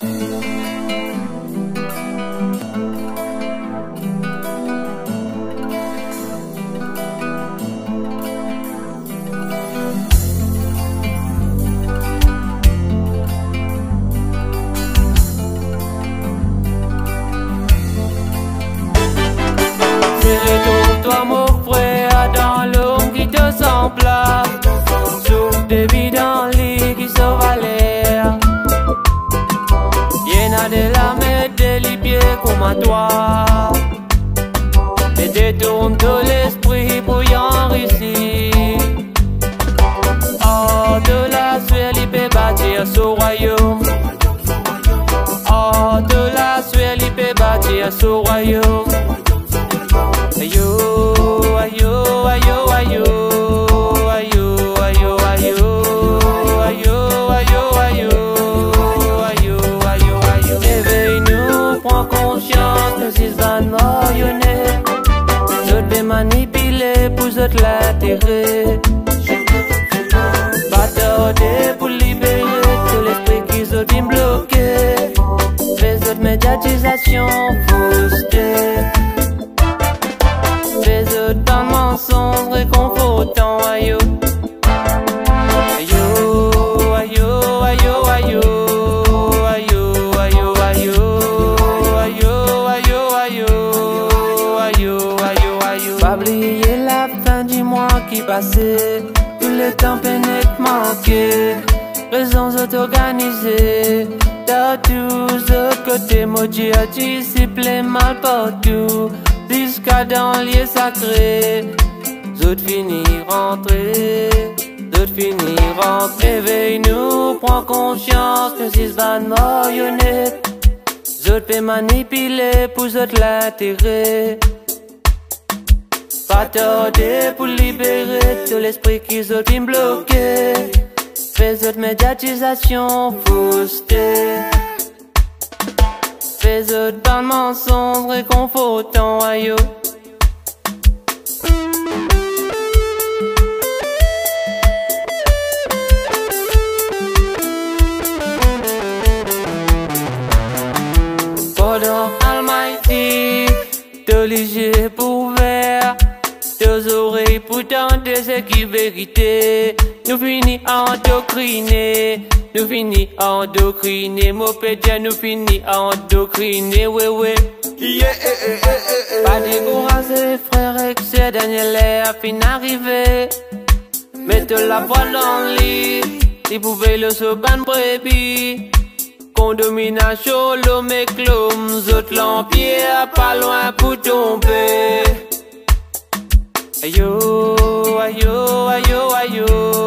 toi comme à toi. Et détourne tout l'esprit y enrichir Oh de la sueur il peut bâtir ce royaume. Oh de la sueur il peut bâtir ce royaume la terre. Pas pour libérer tout l'esprit qui sont bloqué. Les autres médiatisation fausseté. Les autres dans mensonges réconfortant aïe. Qui passait, tout le temps pénètre manqué, raisons auto-organisées, de tous côtés, maudit à discipline mal partout, jusqu'à dans lieu sacré, autres finir rentrer, d'autres rentrer, réveille-nous, prends conscience que pas de marionnette, autres peut manipuler pour autres l'intérêt. Pas tarder pour libérer tout l'esprit qui ont bloqué. Fais autre médiatisation fausseté. Fais autre le mensonge réconfortant aïe. Pendant Almighty, de pour équipes vérité. Nous finissons à endocriner, nous finissons à endocriner. Mopédia nous finissons à endocriner, ouais, ouais. Yeah, eh, eh, eh, Pas décourager, frère, que c'est Daniel est à fin arrivé. Mettez la voile dans le lit, si vous pouvez le soban brebis. Condomination, l'homme et clôme, autres l'empire, pas loin pour tomber. Ayo, ayo, ayo, ayo.